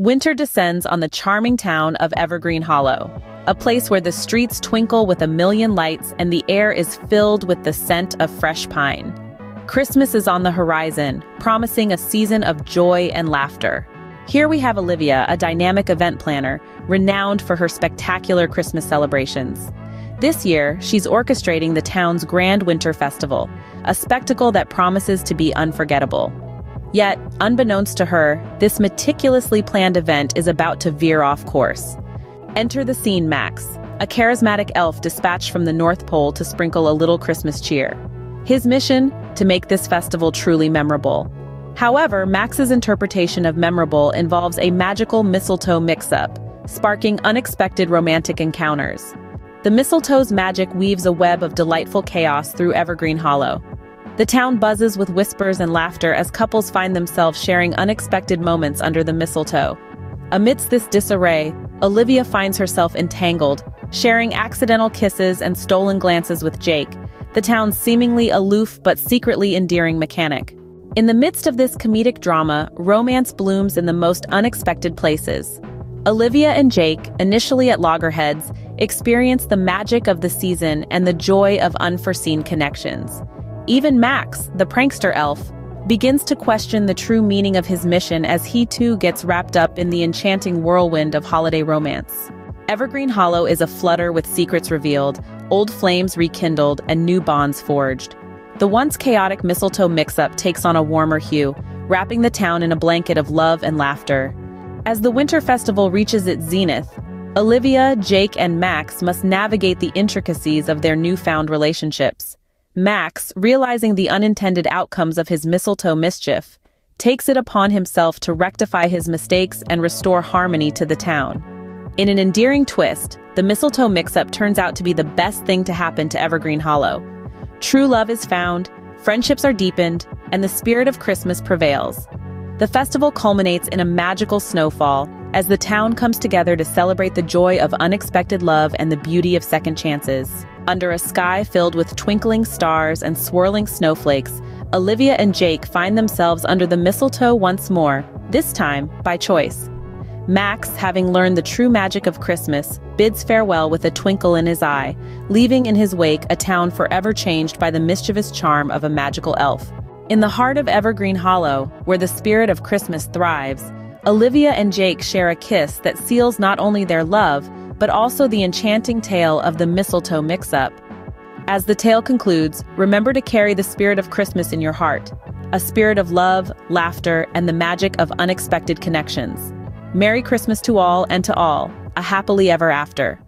Winter descends on the charming town of Evergreen Hollow, a place where the streets twinkle with a million lights and the air is filled with the scent of fresh pine. Christmas is on the horizon, promising a season of joy and laughter. Here we have Olivia, a dynamic event planner, renowned for her spectacular Christmas celebrations. This year, she's orchestrating the town's Grand Winter Festival, a spectacle that promises to be unforgettable. Yet, unbeknownst to her, this meticulously planned event is about to veer off course. Enter the scene Max, a charismatic elf dispatched from the North Pole to sprinkle a little Christmas cheer. His mission? To make this festival truly memorable. However, Max's interpretation of memorable involves a magical mistletoe mix-up, sparking unexpected romantic encounters. The mistletoe's magic weaves a web of delightful chaos through Evergreen Hollow. The town buzzes with whispers and laughter as couples find themselves sharing unexpected moments under the mistletoe. Amidst this disarray, Olivia finds herself entangled, sharing accidental kisses and stolen glances with Jake, the town's seemingly aloof but secretly endearing mechanic. In the midst of this comedic drama, romance blooms in the most unexpected places. Olivia and Jake, initially at loggerheads, experience the magic of the season and the joy of unforeseen connections. Even Max, the prankster elf, begins to question the true meaning of his mission as he too gets wrapped up in the enchanting whirlwind of holiday romance. Evergreen Hollow is aflutter with secrets revealed, old flames rekindled, and new bonds forged. The once chaotic mistletoe mix-up takes on a warmer hue, wrapping the town in a blanket of love and laughter. As the winter festival reaches its zenith, Olivia, Jake, and Max must navigate the intricacies of their newfound relationships. Max, realizing the unintended outcomes of his mistletoe mischief, takes it upon himself to rectify his mistakes and restore harmony to the town. In an endearing twist, the mistletoe mix-up turns out to be the best thing to happen to Evergreen Hollow. True love is found, friendships are deepened, and the spirit of Christmas prevails. The festival culminates in a magical snowfall as the town comes together to celebrate the joy of unexpected love and the beauty of second chances. Under a sky filled with twinkling stars and swirling snowflakes, Olivia and Jake find themselves under the mistletoe once more, this time by choice. Max, having learned the true magic of Christmas, bids farewell with a twinkle in his eye, leaving in his wake a town forever changed by the mischievous charm of a magical elf. In the heart of Evergreen Hollow, where the spirit of Christmas thrives, Olivia and Jake share a kiss that seals not only their love, but also the enchanting tale of the mistletoe mix-up. As the tale concludes, remember to carry the spirit of Christmas in your heart, a spirit of love, laughter, and the magic of unexpected connections. Merry Christmas to all and to all, a happily ever after.